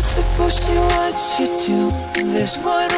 I suppose she wants you to. There's one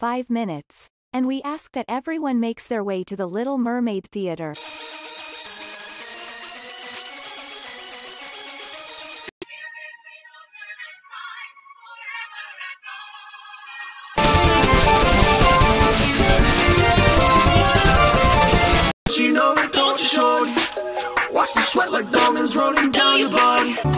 five minutes, and we ask that everyone makes their way to the Little Mermaid Theatre. Sweat like diamonds down your body.